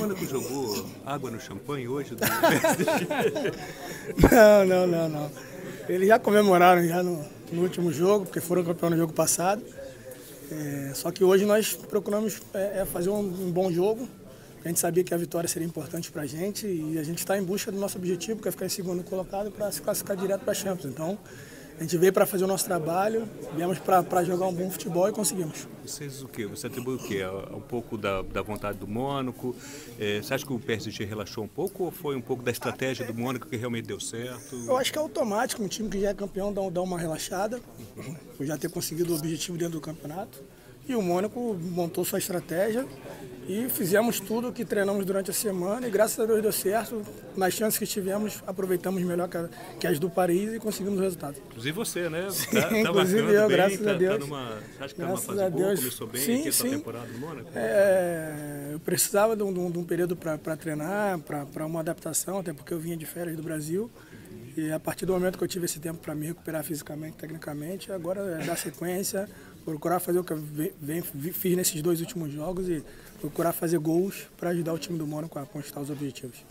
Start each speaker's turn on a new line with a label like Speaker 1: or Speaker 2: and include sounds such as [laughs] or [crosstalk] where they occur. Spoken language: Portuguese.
Speaker 1: Mônaco jogou água no champanhe hoje? Do...
Speaker 2: não, não, não, não. Eles já comemoraram já no, no último jogo, porque foram campeão no jogo passado. É, só que hoje nós procuramos é, é fazer um, um, bom jogo. A gente sabia que a vitória seria importante para a gente e a gente está em busca do nosso objetivo, que é ficar em segundo colocado para se classificar direto para a Champions. Então, a gente veio para fazer o nosso trabalho, viemos para jogar um bom futebol e conseguimos.
Speaker 1: Vocês o quê? Você atribui o quê? Um pouco da, da vontade do Mônaco? É, você acha que o PSG relaxou um pouco ou foi um pouco da estratégia do Mônaco que realmente deu certo?
Speaker 2: Eu acho que é automático, um time que já é campeão dá, dá uma relaxada, por já ter conseguido o objetivo dentro do campeonato. E o Mônaco montou sua estratégia e fizemos tudo o que treinamos durante a semana e graças a Deus deu certo. Nas chances que tivemos, aproveitamos melhor que as do Paris e conseguimos o resultado.
Speaker 1: Inclusive você, né?
Speaker 2: Sim, tá, tá [laughs] inclusive eu, bem, graças
Speaker 1: tá,
Speaker 2: a Deus.
Speaker 1: Tá numa, acho que graças tá numa fase boa, começou bem sim, aqui sim. temporada do Mônaco?
Speaker 2: É, eu precisava de um, de um período para treinar, para uma adaptação, até porque eu vinha de férias do Brasil. E a partir do momento que eu tive esse tempo para me recuperar fisicamente, tecnicamente, agora é dar sequência, procurar fazer o que eu vem, fiz nesses dois últimos jogos e procurar fazer gols para ajudar o time do Mônaco a conquistar os objetivos.